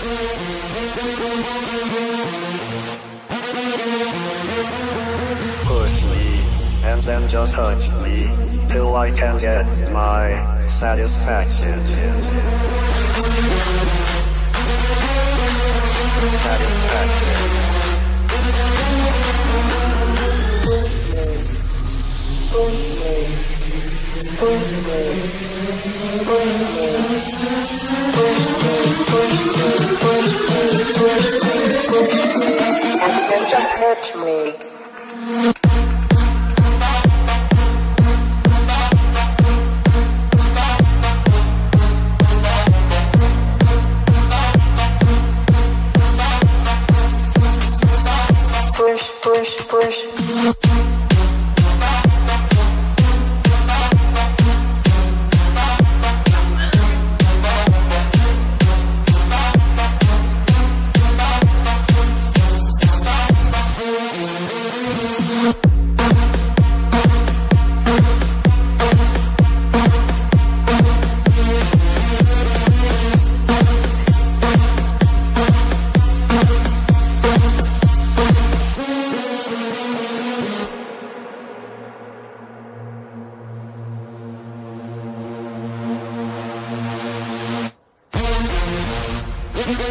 Push me, and then just hug me, till I can get my satisfaction. Satisfaction. Hurt me. Push, push, push.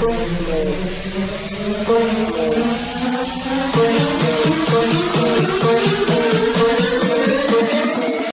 Push me.